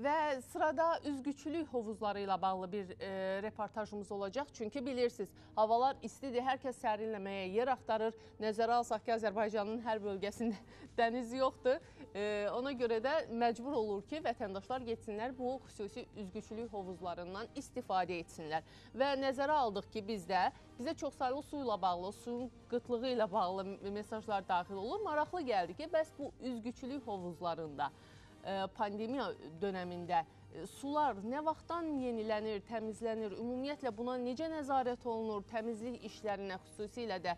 Və sırada üzgüçülük hovuzları ilə bağlı bir e, reportajımız olacaq. Çünki bilirsiniz, havalar istidir, hər kəs sərinləməyə yer axtarır. Nəzərə alsaq ki, Azərbaycanın hər bölgəsində dəniz yoxdur. E, ona görə də məcbur olur ki, vətəndaşlar getsinlər bu xüsusi üzgüçülük hovuzlarından istifadə etsinlər. Və nəzərə aldıq ki, bizdə bizə çoxsaylı su ilə bağlı, suyun qıtlığı ilə bağlı mesajlar daxil olur. Maraqlı gəldi ki, bəs bu üzgüçülük hovuzlarında pandemiya dönəmində e, sular nə vaxtdan yenilənir, təmizlənir? Ümumiyyətlə buna necə nəzarət olunur? Təmizlik işlərinə xüsusilə də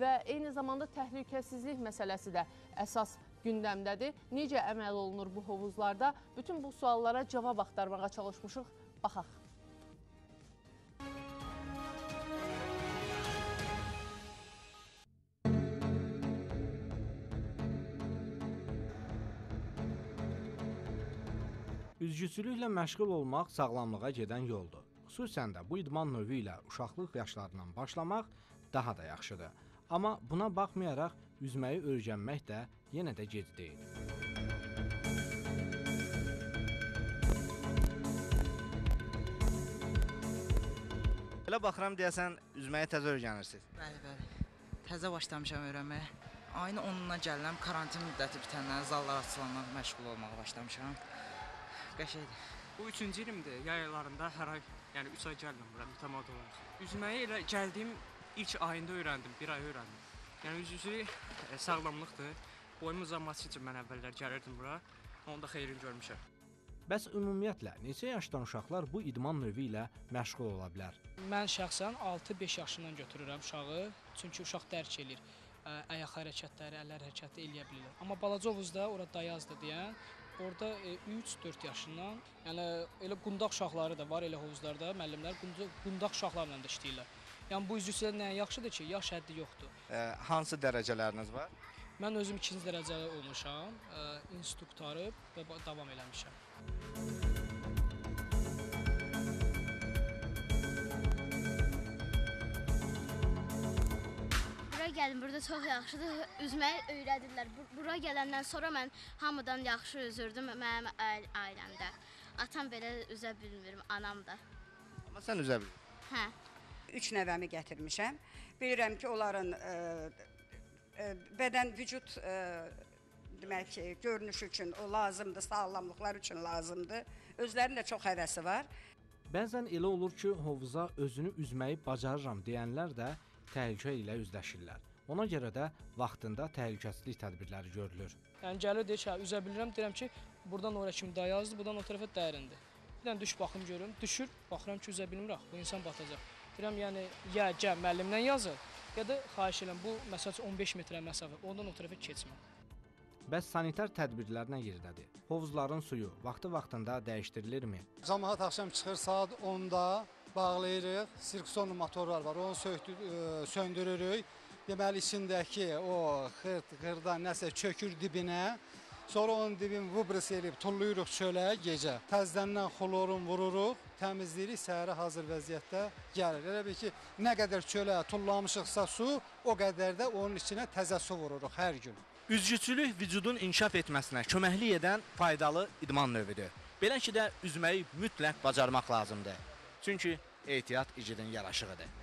və eyni zamanda təhlükəsizlik məsələsi də əsas gündəmdədir. Necə əməl olunur bu hovuzlarda? Bütün bu suallara cavab axtarmağa çalışmışıq. Baxaq. Üzgüçülüklə məşğul olmaq sağlamlığa gedən yoldur. Xüsusən də bu idman növü ilə uşaqlıq yaşlarından başlamaq daha da yaxşıdır. Amma buna baxmayaraq üzməyi öyrənmək də yenə də gec deyil. Belə baxıram deyəsən üzməyi təzə öyrənirsiniz. Bəli, bəli. Təzə başlamışam öyrənməyə. Ayın 10-undan gəlirəm, karantin müddəti bitəndən, zallar açılandan məşğul olmağa başlamışam. Qəşəngdir. Bu üçüncü ilimdir. Yay aylarında hər ay, yəni 3 ay gəlirəm bura mütəmadi olaraq. Üzməyi elə gəldiyim ilk ayında öyrəndim, bir ay öyrəndim. Yəni üzücülük e, sağlamlıqdır. Boyum uzanması üçün mən əvvəllər gəlirdim bura. Onda xeyrini görmüşəm. Bəs ümumiyyətlə neçə yaşdan uşaqlar bu idman növü ilə məşğul ola bilər? Mən şəxsən 6-5 yaşından götürürəm uşağı, çünki uşaq dərk eləyir. Ə, Ayaq hərəkətləri, əllər hərəkəti eləyə bilirlər. Amma balaca hovuzda ora dayazdır deyən, orada 3-4 yaşından, yəni elə qundaq uşaqları da var elə hovuzlarda müəllimlər qundaq, uşaqlarla da işləyirlər. Yəni bu üzvçülər nə yaxşıdır ki, yaş həddi yoxdur. E, hansı dərəcələriniz var? Mən özüm 2-ci dərəcəli olmuşam, ə, institut qurtarıb və davam eləmişəm. Bura gəldim, burada çox yaxşıdır. Üzməyi öyrədirlər. Bu- Bura gələndən sonra mən hamıdan yaxşı üzürdüm mənim ail- ailəmdə. Atam belə üzə bilmir, anam da. Amma sən üzə bilirsən. Hə. Üç nəvəmi gətirmişəm. Bilirəm ki, onların ə, ə, bədən vücud ə, demək ki, görünüş üçün o lazımdır, sağlamlıqlar üçün lazımdır. Özlərinin də çox həvəsi var. Bəzən elə olur ki, hovuza özünü üzməyi bacarıram deyənlər də təhlükə ilə üzləşirlər. Ona görə də vaxtında təhlükəsizlik tədbirləri görülür. Yəni gəlir deyir ki, hə, üzə bilirəm, deyirəm ki, burdan ora kimi dayazdır, burdan o tərəfə dərindir. Bir dənə düş baxım görüm, düşür, baxıram ki, üzə bilmirəm, bu insan batacaq. Deyirəm, yəni ya gəl müəllimdən yazır, ya da xahiş edirəm bu məsəl üçün 15 metrə məsafə, ondan o tərəfə keçmə. Bəs sanitar tədbirlər nə yerdədir? Hovuzların suyu vaxtı-vaxtında dəyişdirilirmi? Cəmaət axşam çıxır saat 10-da bağlayırıq. Sirkson motorlar var. Onu ə, söndürürük. Deməli içindəki o xırt, xırda nəsə çökür dibinə. Sonra onun dibini vibras eləyib tullayırıq çölə gecə. Təzədən xlorun vururuq, təmizləyirik, səhərə hazır vəziyyətdə gəlir. Elə bil ki, nə qədər çölə tullamışıqsa su, o qədər də onun içinə təzə su vururuq hər gün. Üzgüçülük vücudun inkişaf etməsinə köməklik edən faydalı idman növüdür. Belə ki də üzməyi mütləq bacarmaq lazımdır. Çünki ehtiyat igidin yaraşığıdır.